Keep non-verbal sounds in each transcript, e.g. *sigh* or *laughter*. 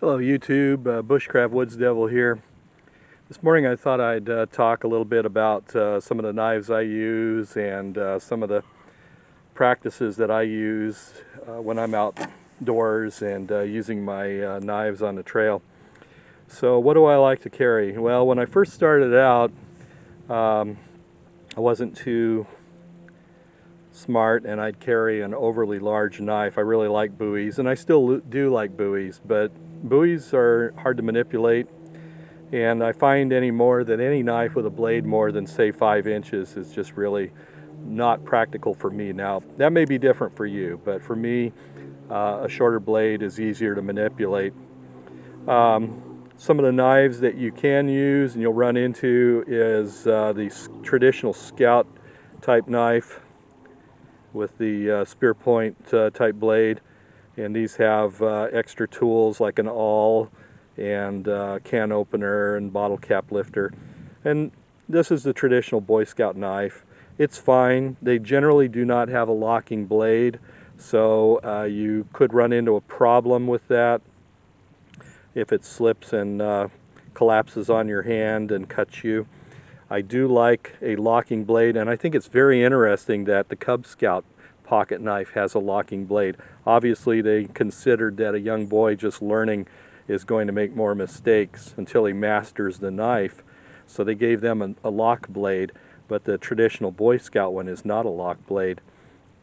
Hello YouTube, uh, Bushcraft Woods Devil here. This morning I thought I'd uh, talk a little bit about uh, some of the knives I use and uh, some of the practices that I use uh, when I'm outdoors and uh, using my knives on the trail. So what do I like to carry? Well, when I first started out, um, I wasn't too smart and I'd carry an overly large knife. I really like Bowies and I still do like Bowies, but Bowies are hard to manipulate and I find any more than any knife with a blade more than say five inches is just really not practical for me. Now that may be different for you, but for me uh, a shorter blade is easier to manipulate. Um, some of the knives that you can use and you'll run into is uh, the traditional scout type knife with the uh, spear point uh, type blade and these have uh, extra tools like an awl and uh, can opener and bottle cap lifter. And this is the traditional Boy Scout knife. It's fine. They generally do not have a locking blade so uh, you could run into a problem with that if it slips and uh, collapses on your hand and cuts you. I do like a locking blade and I think it's very interesting that the Cub Scout pocket knife has a locking blade. Obviously they considered that a young boy just learning is going to make more mistakes until he masters the knife. So they gave them a, a lock blade, but the traditional Boy Scout one is not a lock blade.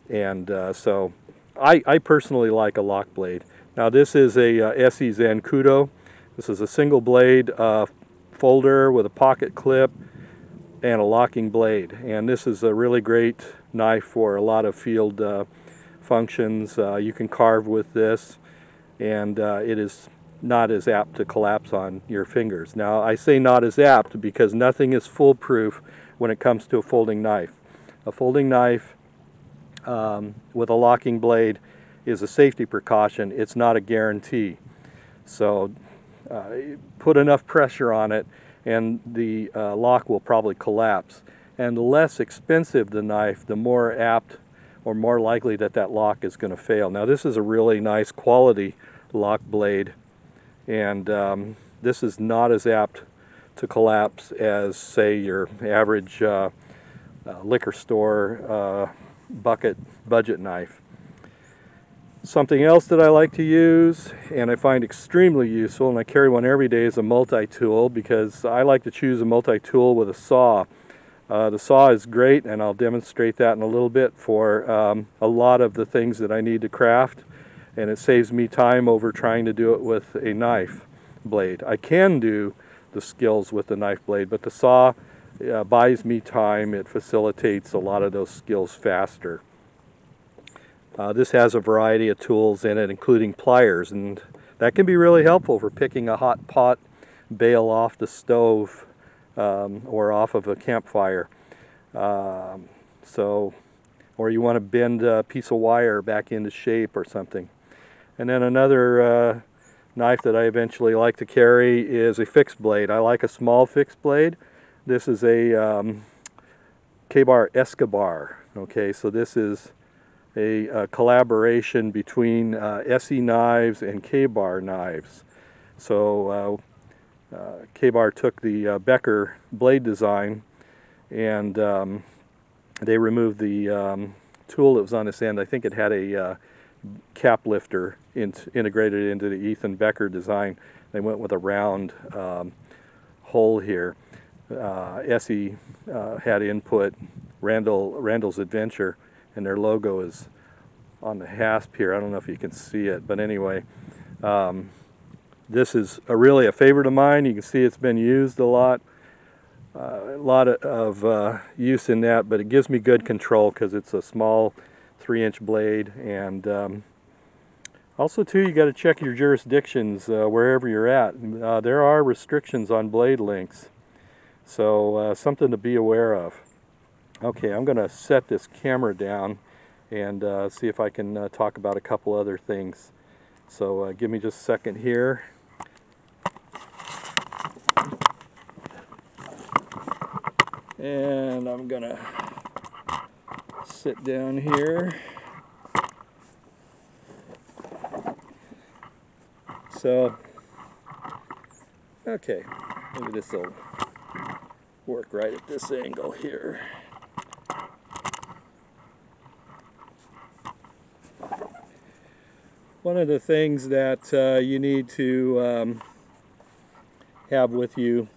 And uh, so I, I, personally like a lock blade. Now this is a uh, ESEE Zancudo. This is a single blade uh, folder with a pocket clip and a locking blade. And this is a really great knife for a lot of field uh, functions. Uh, you can carve with this and uh, it is not as apt to collapse on your fingers. Now I say not as apt because nothing is foolproof when it comes to a folding knife. A folding knife um, with a locking blade is a safety precaution. It's not a guarantee. So uh, put enough pressure on it and the uh, lock will probably collapse. And the less expensive the knife, the more apt or more likely that that lock is going to fail. Now this is a really nice quality lock blade and um, this is not as apt to collapse as say your average uh, uh, liquor store uh, bucket budget knife. Something else that I like to use and I find extremely useful and I carry one every day is a multi-tool because I like to choose a multi-tool with a saw. Uh, the saw is great and I'll demonstrate that in a little bit for um, a lot of the things that I need to craft and it saves me time over trying to do it with a knife blade. I can do the skills with the knife blade but the saw uh, buys me time, it facilitates a lot of those skills faster. Uh, this has a variety of tools in it including pliers and that can be really helpful for picking a hot pot bale off the stove um, or off of a campfire. Um, so, or you want to bend a piece of wire back into shape or something. And then another uh, knife that I eventually like to carry is a fixed blade. I like a small fixed blade. This is a um, Ka-Bar Eskabar. Okay, so this is a, a collaboration between uh, ESEE knives and Ka-Bar knives. So uh, uh, Ka-Bar took the uh, Becker blade design and um, they removed the um, tool that was on this end. I think it had a uh, cap lifter in integrated into the Ethan Becker design. They went with a round um, hole here. Uh, ESEE uh, had input Randall Randall's Adventure and their logo is on the hasp here. I don't know if you can see it, but anyway, um, this is a really a favorite of mine. You can see it's been used a lot. Uh, a lot of, uh, use in that, but it gives me good control because it's a small three inch blade. And um, also too, you got to check your jurisdictions uh, wherever you're at. Uh, there are restrictions on blade lengths. So uh, something to be aware of. Okay, I'm going to set this camera down and uh, see if I can talk about a couple other things. So give me just a second here. And I'm gonna sit down here so Okay, maybe this will work right at this angle here. One of the things that uh, you need to um, have with you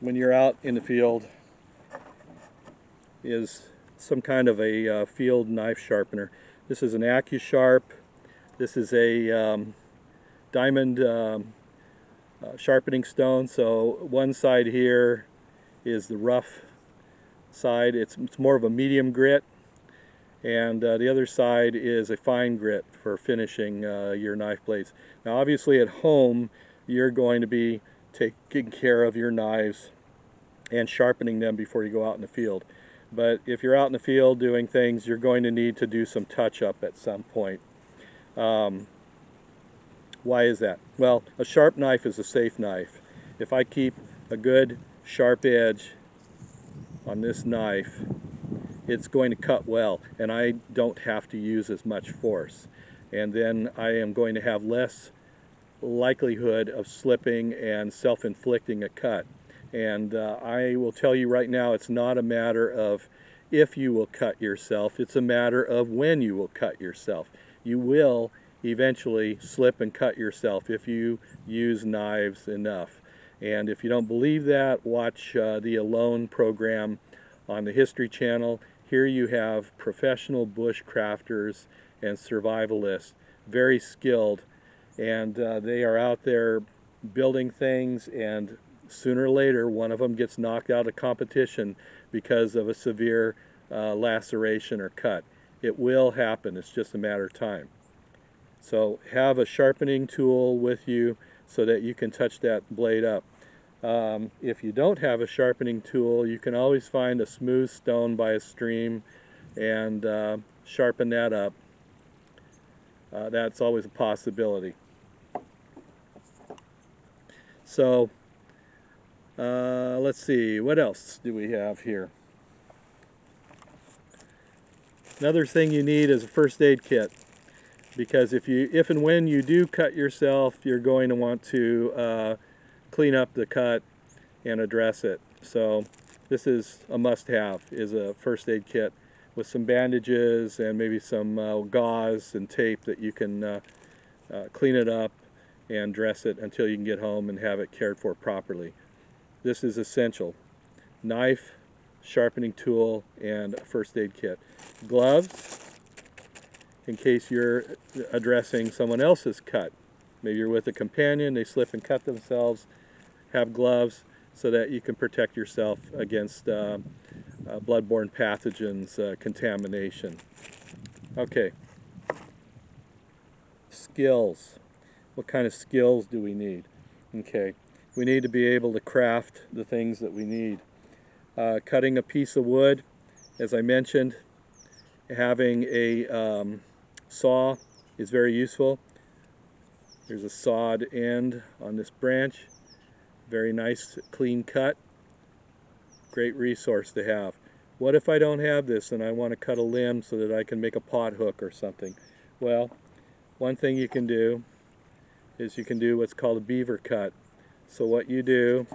when you're out in the field is some kind of a uh, field knife sharpener. This is an AccuSharp. This is a um, diamond um, uh, sharpening stone. So one side here is the rough side. It's, it's more of a medium grit. And uh, the other side is a fine grit for finishing uh, your knife blades. Now obviously at home you're going to be taking care of your knives and sharpening them before you go out in the field. But if you're out in the field doing things, you're going to need to do some touch-up at some point. Um, why is that? Well, a sharp knife is a safe knife. If I keep a good sharp edge on this knife, it's going to cut well and I don't have to use as much force. And then I am going to have less likelihood of slipping and self-inflicting a cut. And uh, I will tell you right now, it's not a matter of if you will cut yourself, it's a matter of when you will cut yourself. You will eventually slip and cut yourself if you use knives enough. And if you don't believe that, watch uh, the Alone program on the History Channel. Here you have professional bushcrafters and survivalists, very skilled, and uh, they are out there building things and sooner or later one of them gets knocked out of competition because of a severe uh, laceration or cut. It will happen, it's just a matter of time. So have a sharpening tool with you so that you can touch that blade up. Um, if you don't have a sharpening tool, you can always find a smooth stone by a stream and uh, sharpen that up. Uh, that's always a possibility. So uh, let's see, what else do we have here? Another thing you need is a first aid kit because if you, if and when you do cut yourself, you're going to want to uh, clean up the cut and address it. So this is a must-have, is a first aid kit with some bandages and maybe some uh, gauze and tape that you can uh, uh clean it up and dress it until you can get home and have it cared for properly. This is essential. Knife, sharpening tool, and first aid kit. Gloves, in case you're addressing someone else's cut. Maybe you're with a companion, they slip and cut themselves. Have gloves so that you can protect yourself against uh, uh, bloodborne pathogens, uh, contamination. Okay. Skills. What kind of skills do we need? Okay we need to be able to craft the things that we need. Uh, cutting a piece of wood, as I mentioned, having a um, saw is very useful. There's a sawed end on this branch. Very nice clean cut. Great resource to have. What if I don't have this and I want to cut a limb so that I can make a pot hook or something? Well, one thing you can do is you can do what's called a beaver cut. So what you do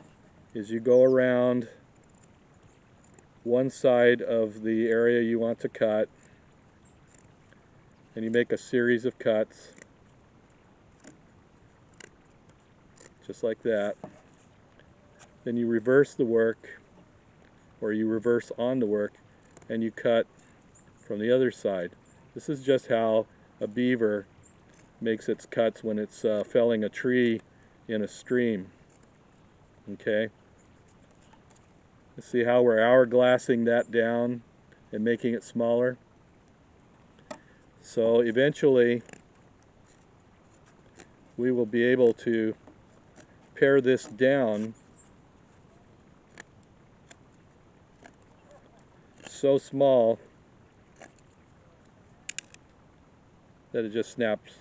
is you go around one side of the area you want to cut and you make a series of cuts just like that. Then you reverse the work or you reverse on the work and you cut from the other side. This is just how a beaver makes its cuts when it's uh, felling a tree in a stream. Okay. See how we're hourglassing that down and making it smaller. So eventually we will be able to pare this down so small that it just snaps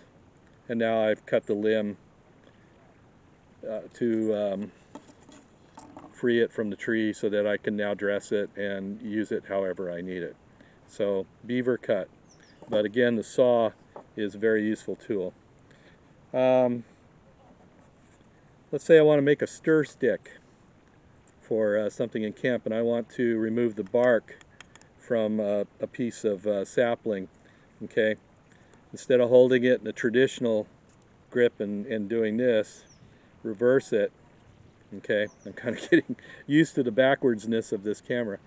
and now I've cut the limb uh, to um, free it from the tree so that I can now dress it and use it however I need it. So beaver cut. But again, the saw is a very useful tool. Um, let's say I want to make a stir stick for uh, something in camp and I want to remove the bark from uh, a piece of uh, sapling okay instead of holding it in a traditional grip and, and doing this reverse it. Okay? *laughs* I'm kind of getting used to the backwardsness of this camera.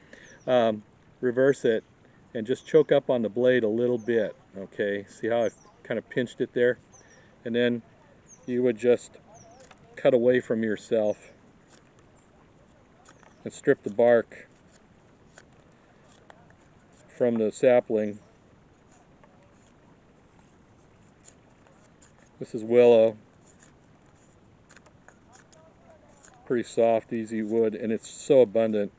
Um, reverse it and just choke up on the blade a little bit. Okay? See how I've kind of pinched it there? And then you would just cut away from yourself and strip the bark from the sapling. This is willow. Pretty soft, easy wood, and it's so abundant.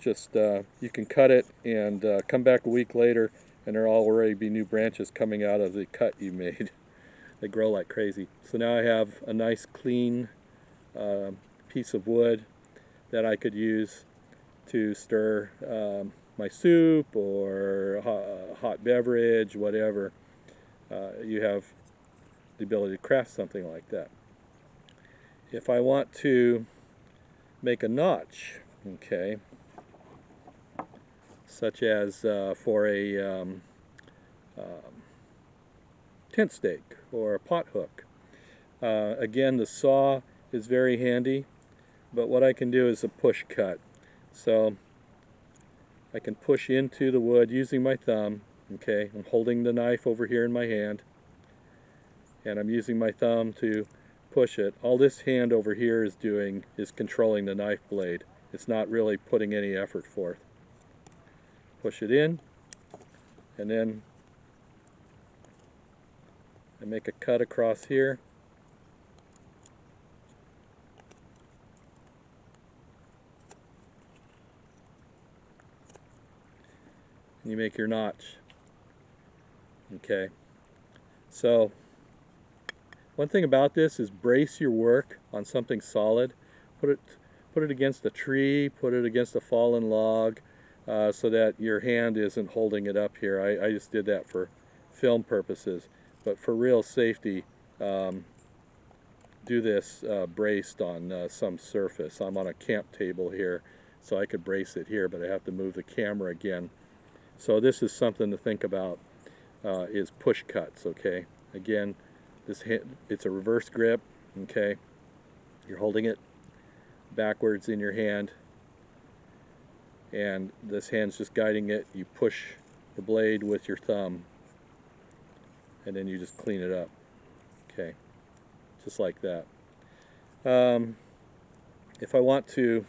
Just, uh, you can cut it and uh, come back a week later and there'll already be new branches coming out of the cut you made. *laughs* they grow like crazy. So now I have a nice clean uh, piece of wood that I could use to stir um, my soup or hot, hot beverage, whatever. Uh, you have the ability to craft something like that. If I want to make a notch, okay, such as uh, for a um, um, tent stake or a pot hook. Uh, again, the saw is very handy but what I can do is a push cut. So I can push into the wood using my thumb. Okay, I'm holding the knife over here in my hand and I'm using my thumb to push it. All this hand over here is doing is controlling the knife blade. It's not really putting any effort forth. Push it in and then I make a cut across here And you make your notch. Okay. So, one thing about this is brace your work on something solid. Put it, put it against a tree, put it against a fallen log, uh, so that your hand isn't holding it up here. I, I just did that for film purposes. But for real safety, um, do this uh, braced on uh, some surface. I'm on a camp table here, so I could brace it here, but I have to move the camera again. So this is something to think about uh, is push cuts, okay? Again, this it's a reverse grip, okay? You're holding it backwards in your hand and this hand's just guiding it. You push the blade with your thumb and then you just clean it up. Okay, just like that. Um, if I want to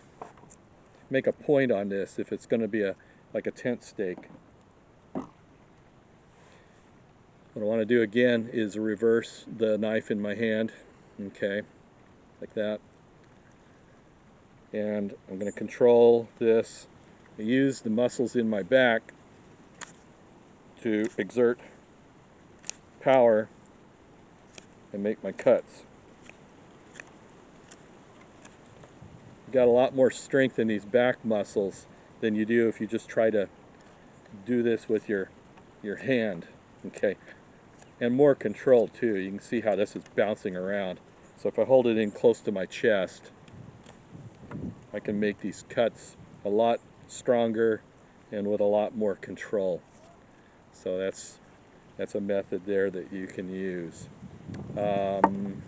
make a point on this, if it's going to be a like a tent stake, What I want to do again is reverse the knife in my hand, okay, like that. And I'm going to control this. I use the muscles in my back to exert power and make my cuts. You got a lot more strength in these back muscles than you do if you just try to do this with your your hand. Okay, and more control too. You can see how this is bouncing around. So if I hold it in close to my chest, I can make these cuts a lot stronger and with a lot more control. So that's that's a method there that you can use. Um,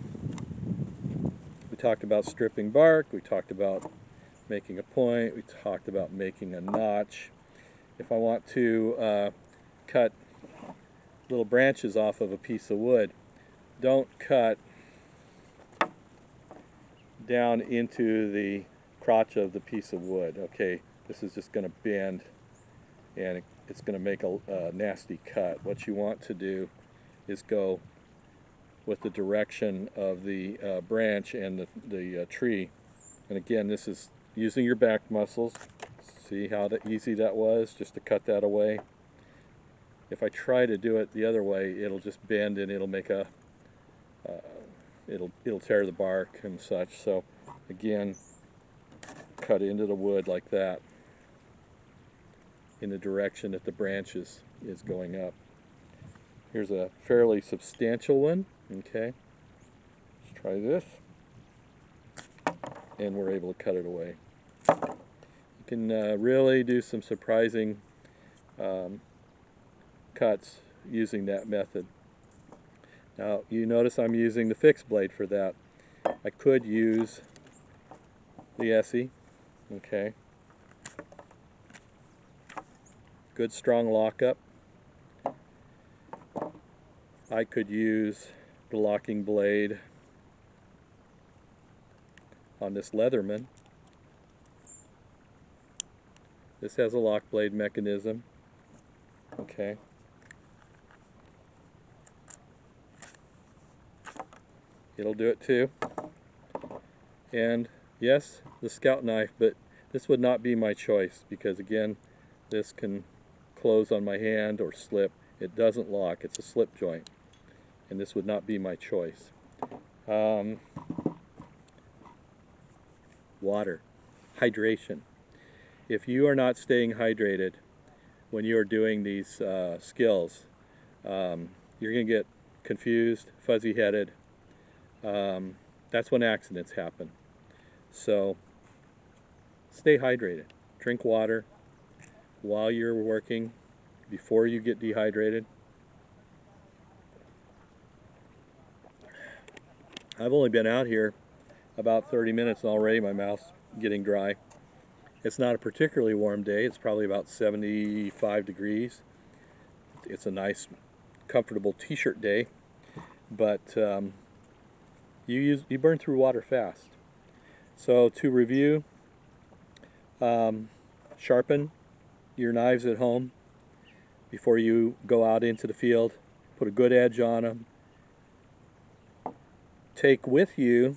we talked about stripping bark, we talked about making a point, we talked about making a notch. If I want to uh, cut little branches off of a piece of wood. Don't cut down into the crotch of the piece of wood. Okay, this is just going to bend and it's going to make a, a, nasty cut. What you want to do is go with the direction of the uh, branch and the, the uh, tree. And again, this is using your back muscles. See how easy that was just to cut that away if I try to do it the other way, it'll just bend and it'll make a, uh, it'll, it'll tear the bark and such. So again, cut into the wood like that in the direction that the branch is, is going up. Here's a fairly substantial one, okay. Let's try this. and we're able to cut it away. You can uh, really do some surprising um, cuts using that method. Now you notice I'm using the fixed blade for that. I could use the ESEE, okay. Good strong lockup. I could use the locking blade on this Leatherman. This has a lock blade mechanism. Okay. It'll do it too. And yes, the scout knife, but this would not be my choice because again, this can close on my hand or slip. It doesn't lock, it's a slip joint. And this would not be my choice. Um, water, hydration. If you are not staying hydrated when you are doing these uh, skills, um, you're going to get confused, fuzzy-headed. Um, that's when accidents happen. So stay hydrated. Drink water while you're working, before you get dehydrated. I've only been out here about 30 minutes already. My mouth's getting dry. It's not a particularly warm day. It's probably about 75 degrees. It's a nice, comfortable t-shirt day, but um, you use you burn through water fast. So to review, um, sharpen your knives at home before you go out into the field. Put a good edge on them. Take with you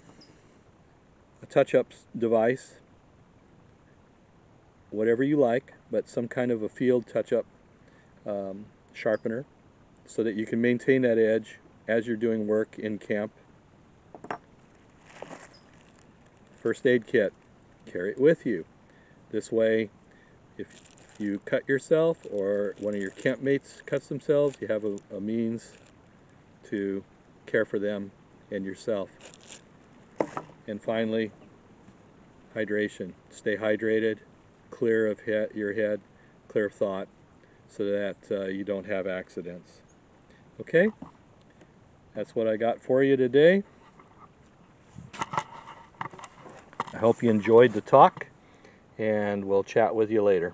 a touch-up device, whatever you like, but some kind of a field touch-up um, sharpener so that you can maintain that edge as you're doing work in camp. First aid kit, carry it with you. This way, if you cut yourself or one of your campmates cuts themselves, you have a, a means to care for them and yourself. And finally, hydration. Stay hydrated, clear of he your head, clear of thought, so that uh, you don't have accidents. Okay? That's what I got for you today. I hope you enjoyed the talk, and we'll chat with you later.